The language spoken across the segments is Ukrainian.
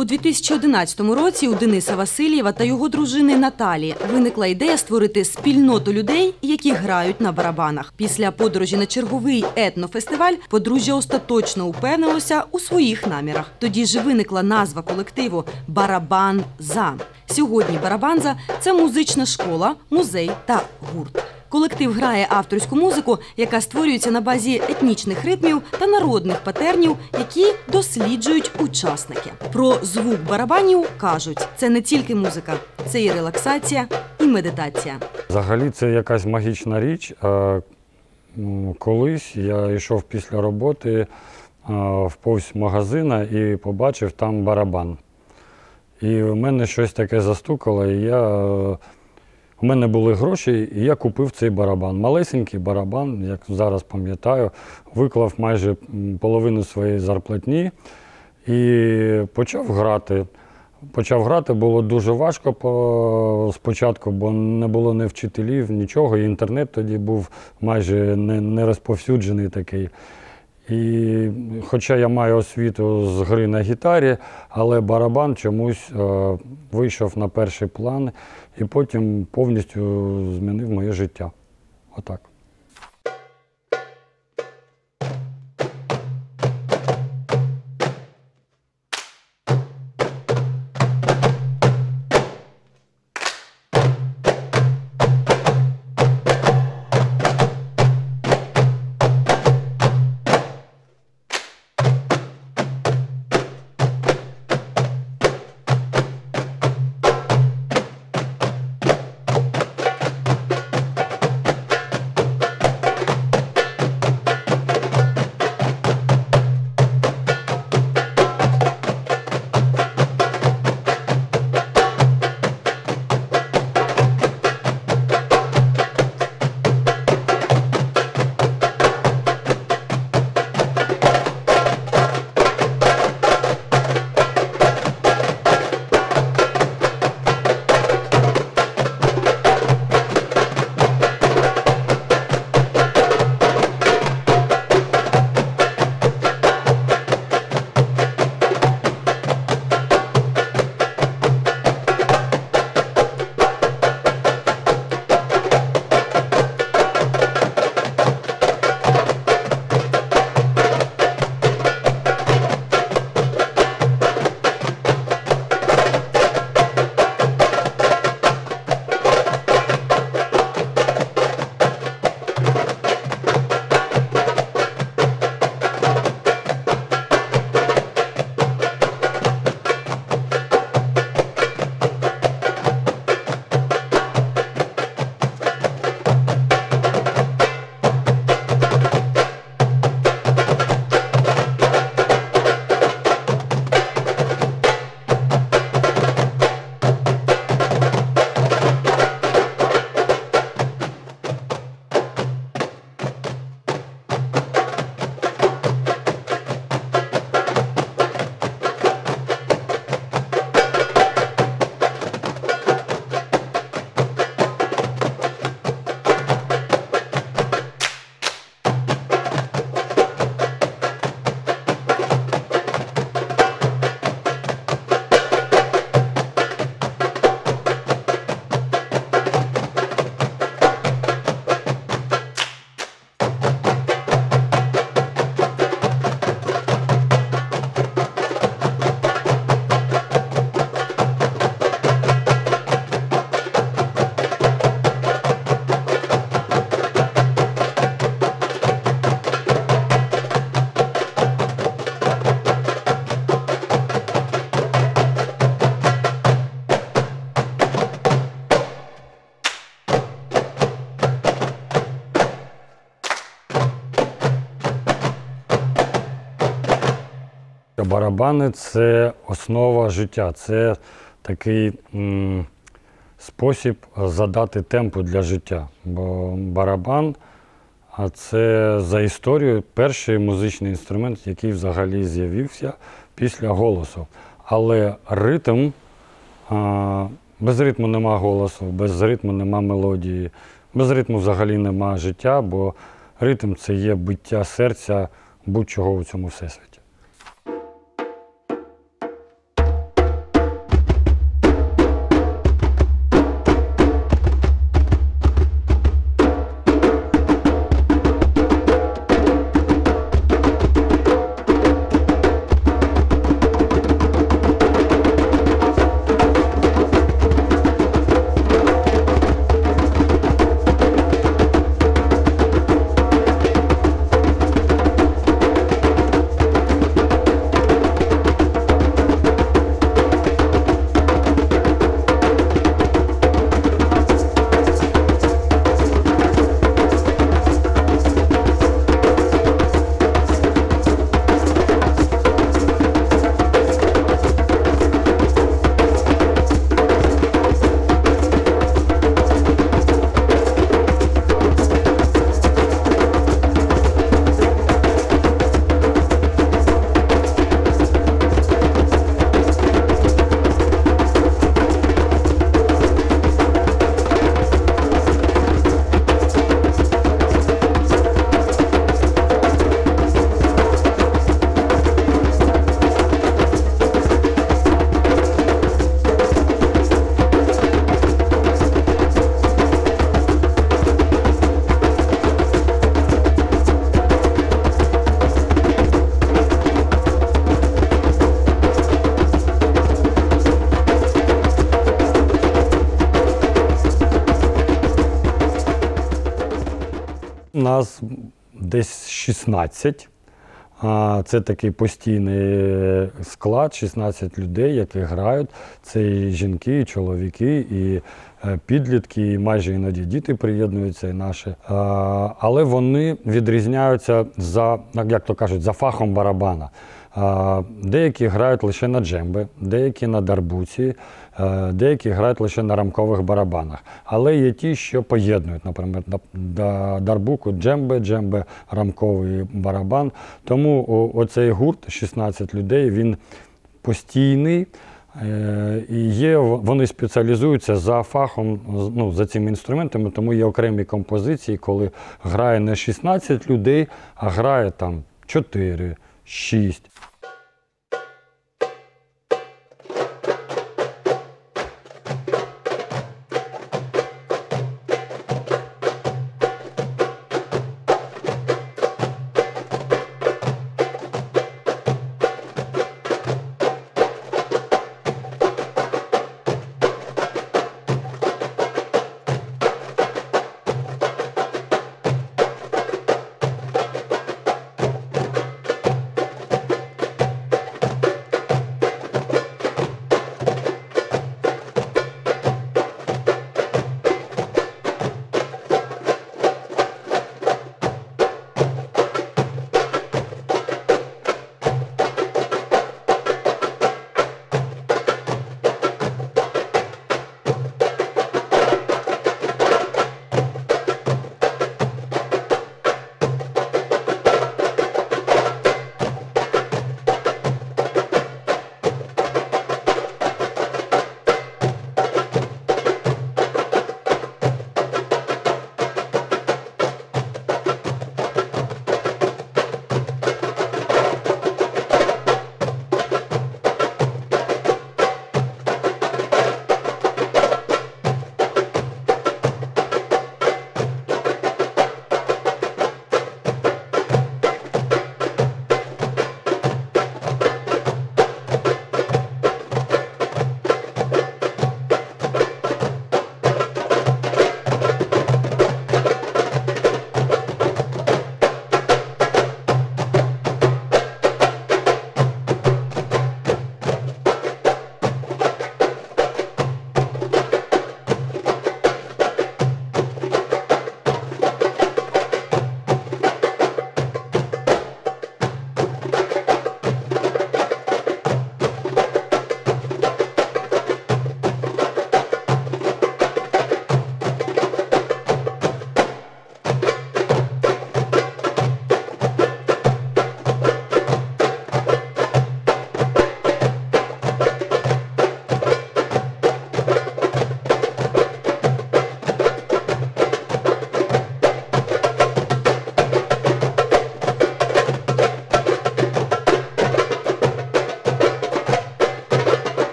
У 2011 році у Дениса Васильєва та його дружини Наталі виникла ідея створити спільноту людей, які грають на барабанах. Після подорожі на черговий етнофестиваль подружжя остаточно упевнилося у своїх намірах. Тоді ж виникла назва колективу Барабан за. Сьогодні Барабанза це музична школа, музей та гурт. Колектив грає авторську музику, яка створюється на базі етнічних ритмів та народних патернів, які досліджують учасники. Про звук барабанів кажуть, це не тільки музика, це і релаксація, і медитація. Взагалі це якась магічна річ. Е, Колись я йшов після роботи е, в повз магазина і побачив там барабан. І в мене щось таке застукало, і я, е, у мене були гроші, і я купив цей барабан. Малесенький барабан, як зараз пам'ятаю, виклав майже половину своєї зарплатні і почав грати. Почав грати, було дуже важко спочатку, бо не було ні вчителів, нічого. І інтернет тоді був майже не, розповсюджений такий. І хоча я маю освіту з гри на гітарі, але барабан чомусь е, вийшов на перший план і потім повністю змінив моє життя. Отак. Барабани це основа життя, це такий спосіб задати темпу для життя. Бо барабан а це за історією перший музичний інструмент, який взагалі з'явився після голосу. Але ритм, без ритму нема голосу, без ритму нема мелодії, без ритму взагалі нема життя, бо ритм це є биття серця будь-чого у цьому всесвіті. 16. Це такий постійний склад, 16 людей, які грають. Це і жінки, і чоловіки, і е, підлітки, і майже іноді діти приєднуються і наші. Але вони відрізняються за, як то кажуть, за фахом барабана. Деякі грають лише на джемби, деякі на дарбуці, е, деякі грають лише на рамкових барабанах. Але є ті, що поєднують, наприклад, на- на дарбуку джемби, джемби, рамковий барабан. Тому оцей гурт, 16 людей, він постійний. е, І є, вони спеціалізуються за фахом, ну, за цими інструментами, тому є окремі композиції, коли грає не 16 людей, а грає там 4, 6.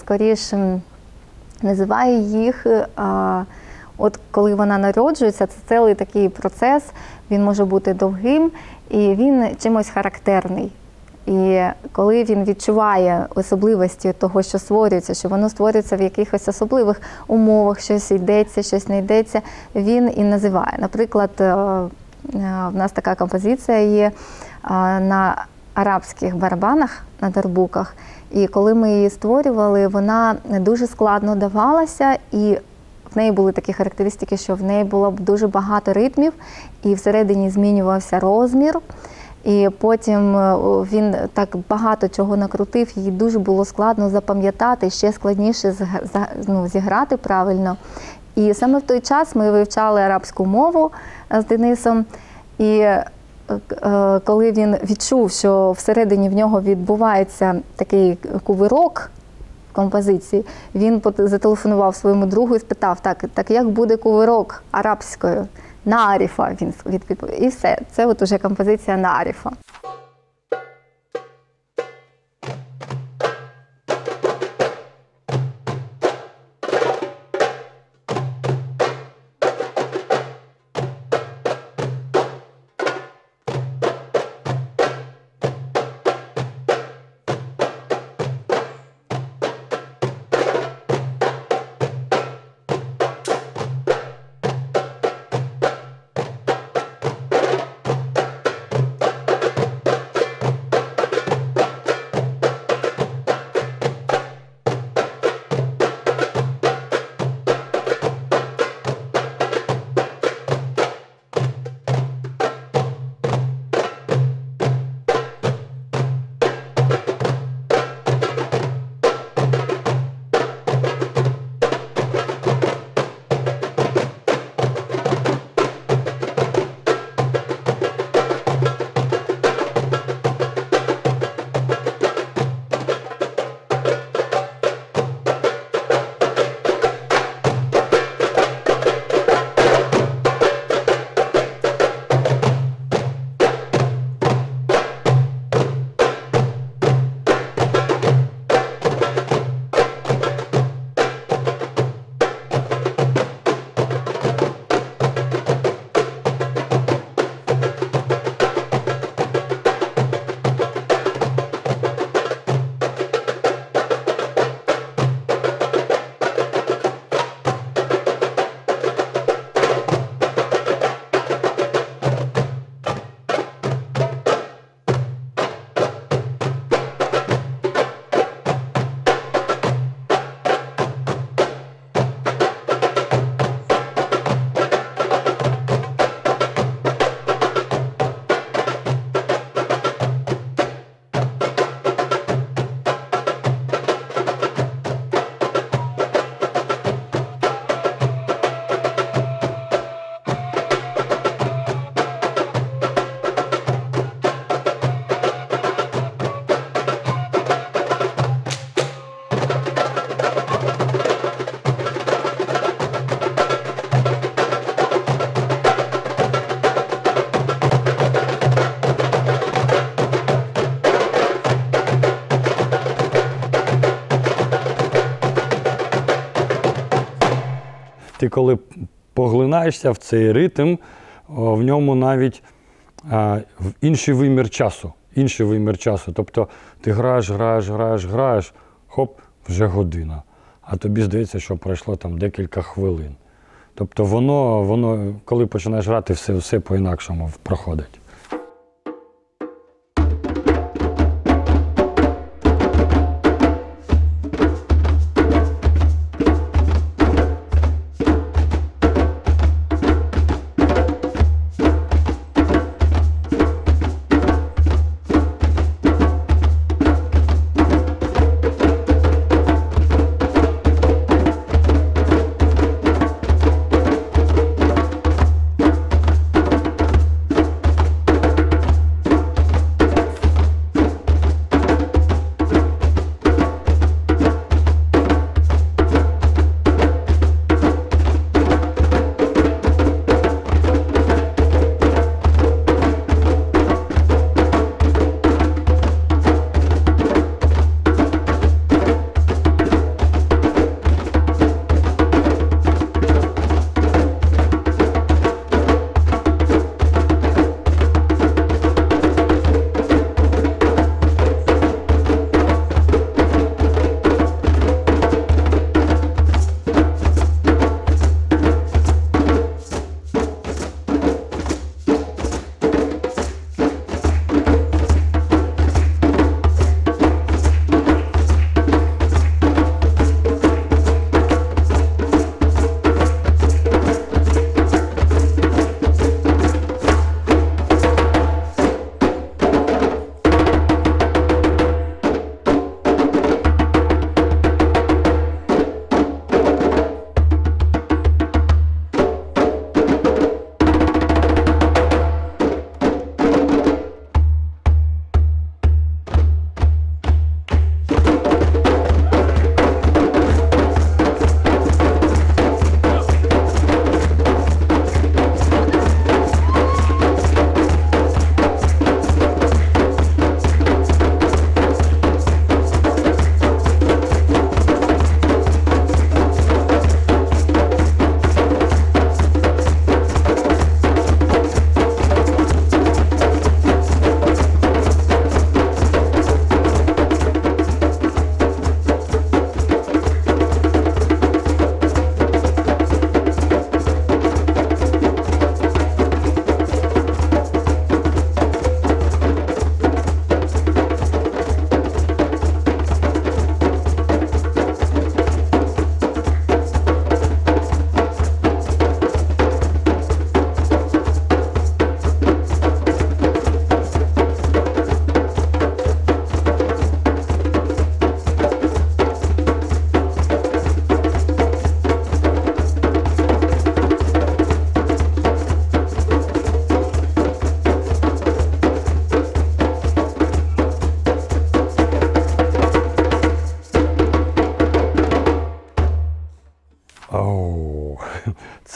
Скоріше м, називає їх, е, от коли вона народжується, це цілий такий процес, він може бути довгим і він чимось характерний. І коли він відчуває особливості того, що створюється, що воно створюється в якихось особливих умовах, щось йдеться, щось не йдеться, він і називає. Наприклад, е, е, в нас така композиція є на арабських барабанах, на дарбуках. І коли ми її створювали, вона дуже складно давалася, і в неї були такі характеристики, що в неї було б дуже багато ритмів, і всередині змінювався розмір. І потім е, він так багато чого накрутив, їй дуже було складно запам'ятати, ще складніше ну, зіграти правильно. І саме в той час ми вивчали арабську мову е, з Денисом. І коли він відчув, що всередині в нього відбувається такий кувирок, композиції. Він зателефонував своєму другу і спитав: так, так як буде кувирок арабською? Наріфа він відповів. І все. Це от уже композиція Наріфа. Ти коли поглинаєшся в цей ритм, в ньому навіть інший вимір часу. Інший вимір часу. Тобто ти граєш, граєш, граєш, граєш, хоп, вже година. А тобі здається, що пройшло там декілька хвилин. Тобто воно, воно коли починаєш грати, все, все по-інакшому проходить.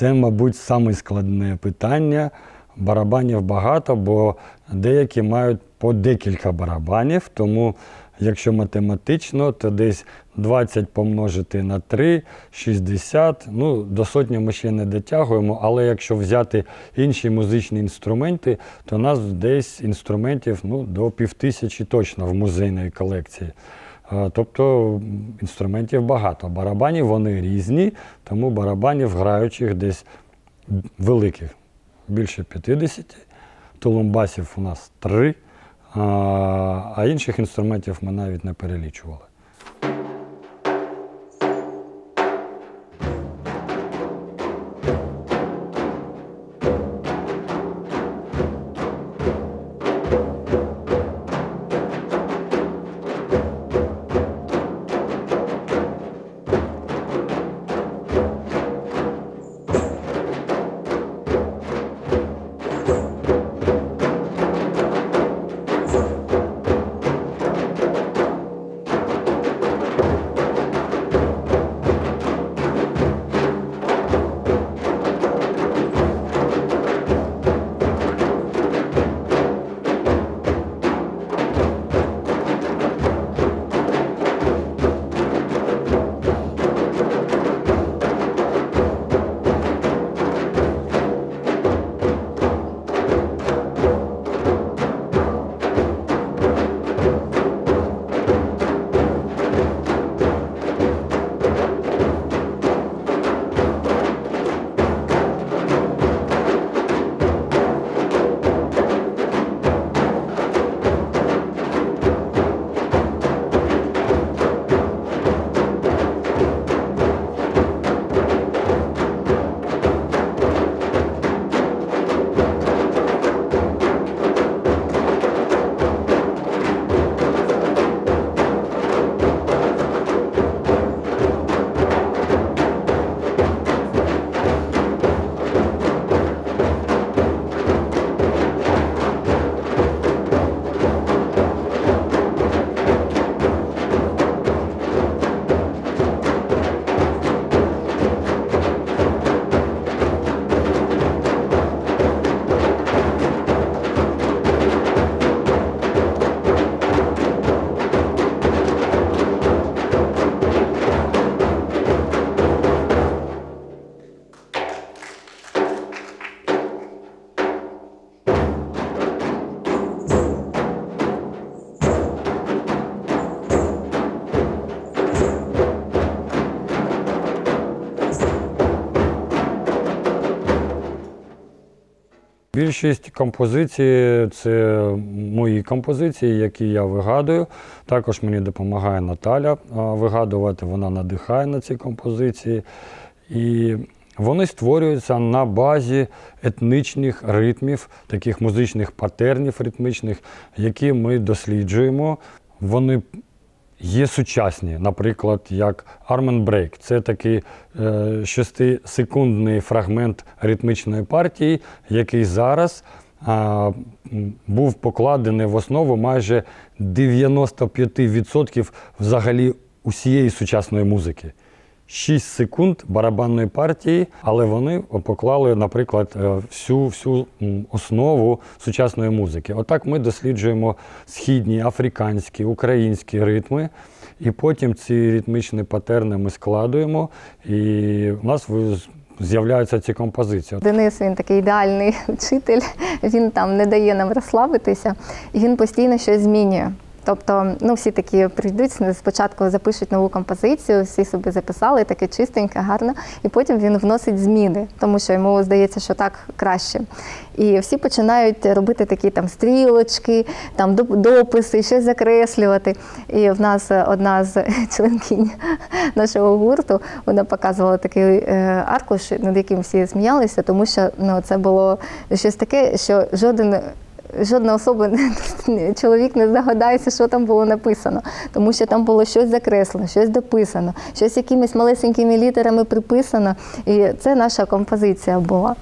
Це, мабуть, саме складне питання. Барабанів багато, бо деякі мають по декілька барабанів, тому якщо математично, то десь 20 помножити на 3, 60, ну, до сотні ми ще не дотягуємо, але якщо взяти інші музичні інструменти, то у нас десь інструментів ну, до півтисячі точно в музейній колекції. Е, Тобто інструментів багато. Барабанів вони різні, тому барабанів граючих десь великих більше 50. Тулумбасів у нас три, а інших інструментів ми навіть не перелічували. Більшість композицій це мої композиції, які я вигадую. Також мені допомагає Наталя вигадувати, вона надихає на ці композиції. І вони створюються на базі етнічних ритмів, таких музичних патернів ритмічних, які ми досліджуємо. Вони Є сучасні, наприклад, як Arm Break. Це такий е, шестисекундний фрагмент ритмічної партії, який зараз а, був покладений в основу майже 95% взагалі усієї сучасної музики. 6 секунд барабанної партії, але вони поклали, наприклад, е, всю, всю основу сучасної музики. Отак ми досліджуємо східні, африканські, українські ритми, і потім ці ритмічні патерни ми складуємо, і в нас з'являються ці композиції. Денис він такий ідеальний вчитель, він там не дає нам розслабитися, і він постійно щось змінює. Тобто, ну всі такі прийдуть, спочатку запишуть нову композицію, всі собі записали, таке чистеньке, гарне, і потім він вносить зміни, тому що йому здається, що так краще. І всі починають робити такі там стрілочки, там дописи, щось закреслювати. І в нас одна з членкинь нашого гурту вона показувала такий е, аркуш, над яким всі сміялися, тому що ну, це було щось таке, що жоден. Жодна особа, чоловік не загадається, що там було написано, тому що там було щось закреслено, щось дописано, щось якимись малесенькими літерами приписано. І це наша композиція була.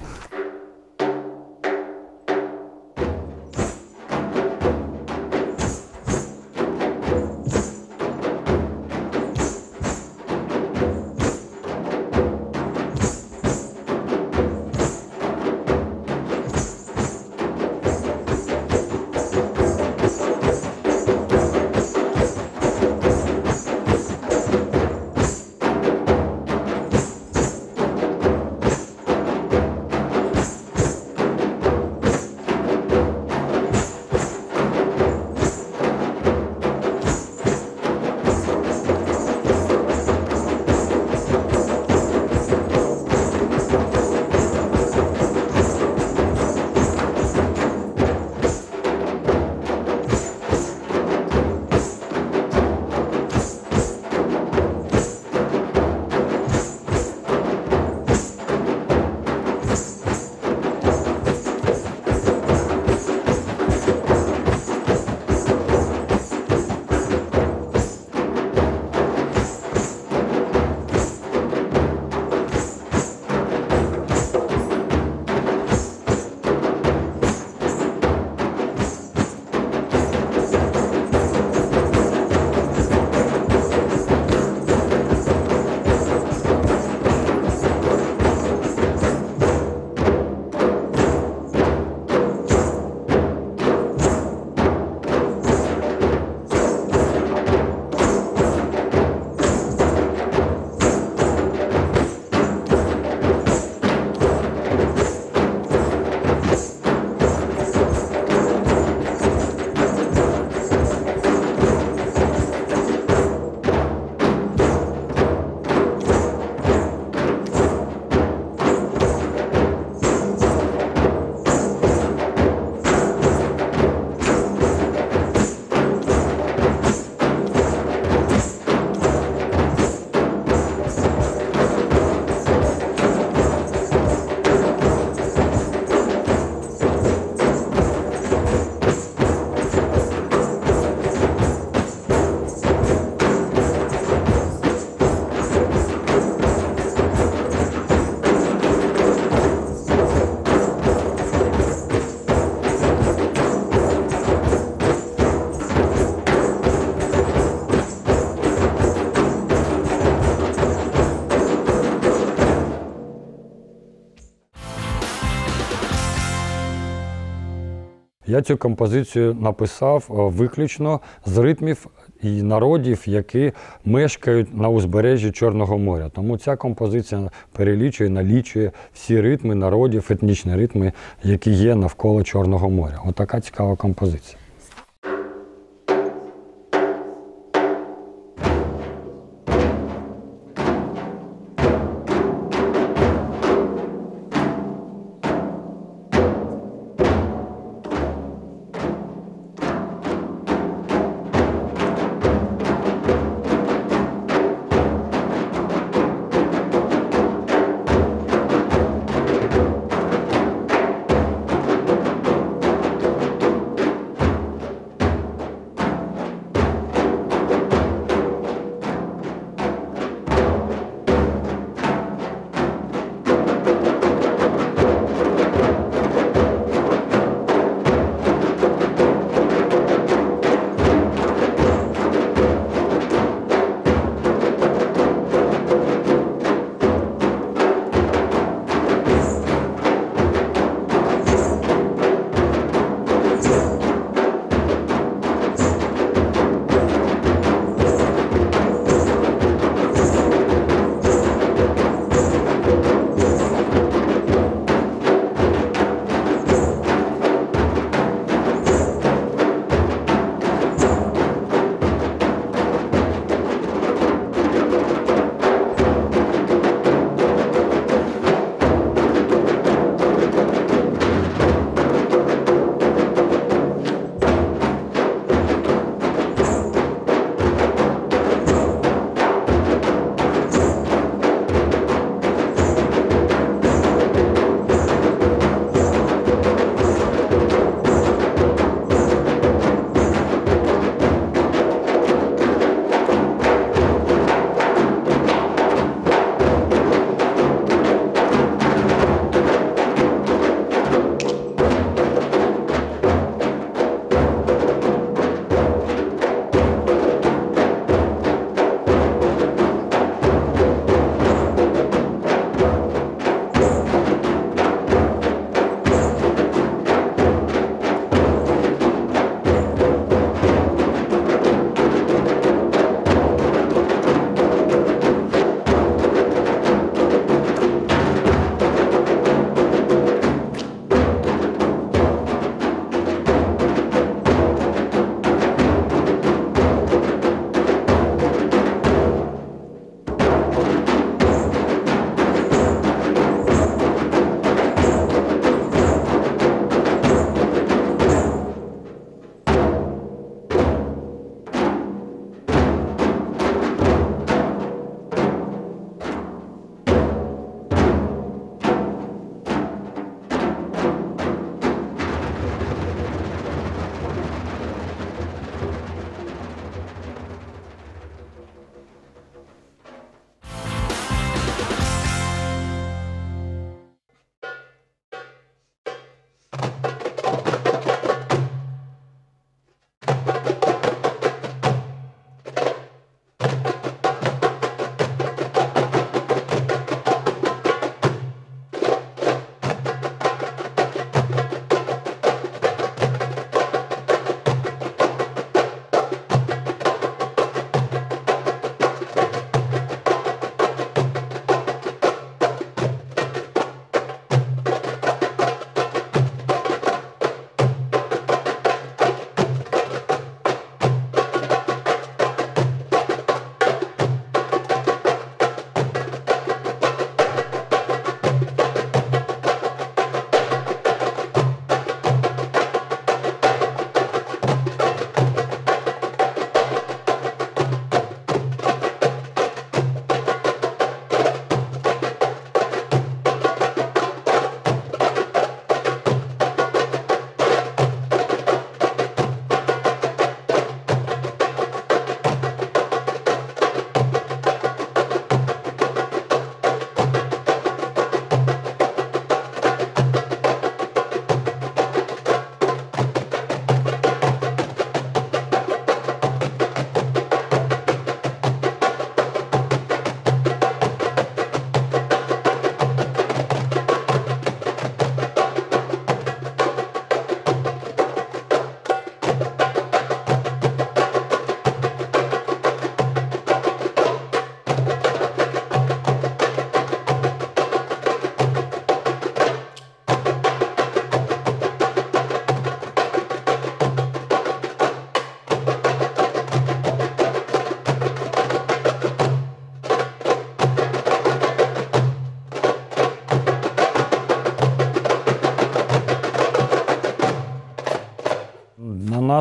Я цю композицію написав е, виключно з ритмів і народів, які мешкають на узбережжі Чорного моря. Тому ця композиція перелічує, налічує всі ритми народів, етнічні ритми, які є навколо Чорного моря. Отака цікава композиція.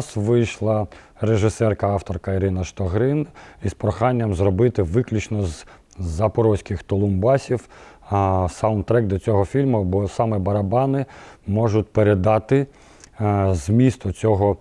Нас вийшла режисерка, авторка Ірина Штогрин із проханням зробити виключно з запорозьких толумбасів саундтрек до цього фільму, бо саме барабани можуть передати е, зміст цього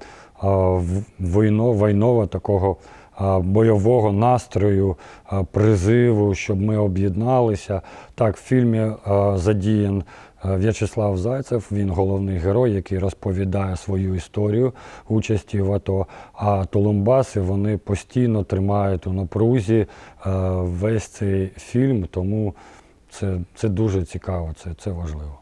війно, війного такого е, бойового настрою, е, призиву, щоб ми об'єдналися. Так, в фільмі е, задіян е, В'ячеслав Зайцев, він головний герой, який розповідає свою історію участі в АТО. А Толумбаси вони постійно тримають у напрузі е, весь цей фільм, тому це, це дуже цікаво, це, це важливо.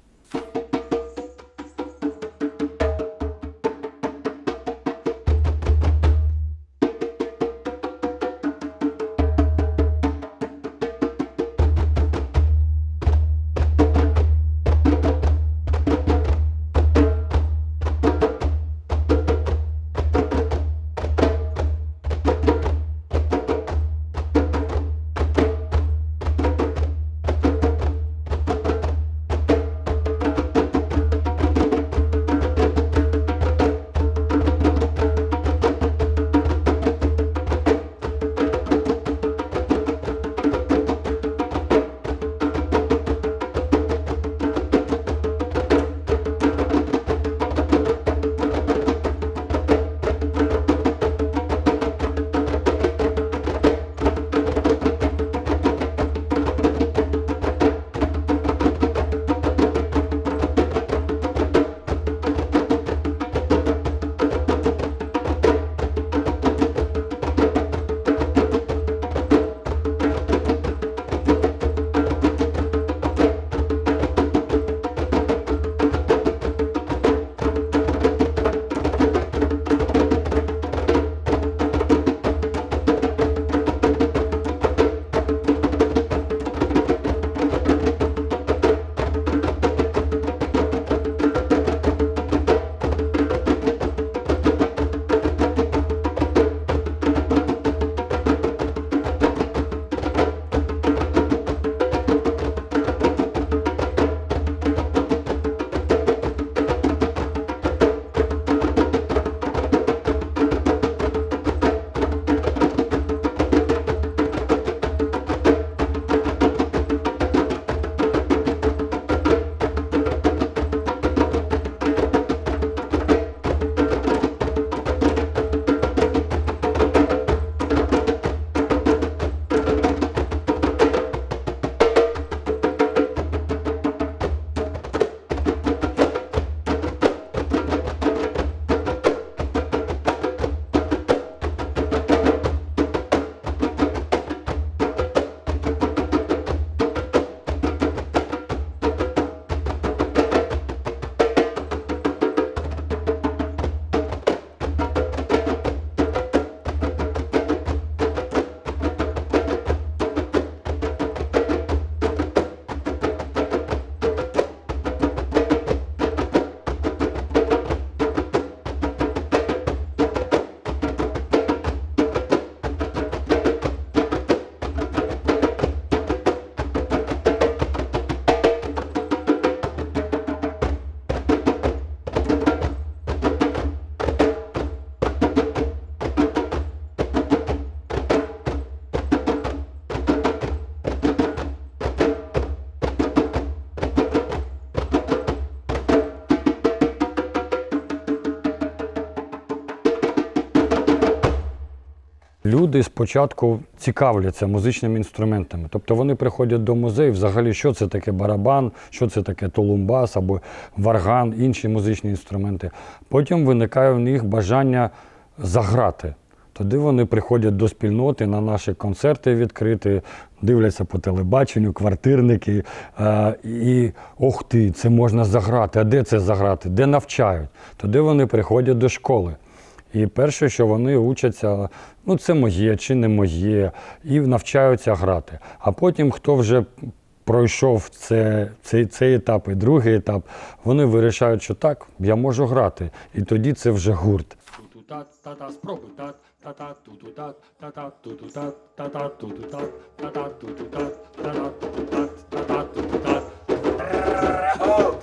Люди спочатку цікавляться музичними інструментами. Тобто вони приходять до музею, взагалі, що це таке барабан, що це таке толумбас або варган, інші музичні інструменти. Потім виникає в них бажання заграти. Тоді вони приходять до спільноти на наші концерти відкриті, дивляться по телебаченню, квартирники. е, і ох ти, це можна заграти. А де це заграти? Де навчають? Тоді вони приходять до школи. І перше, що вони учаться, ну це моє чи не моє, і навчаються грати. А потім, хто вже пройшов це, цей, цей етап і другий етап, вони вирішають, що так, я можу грати. І тоді це вже гурт. Та-та.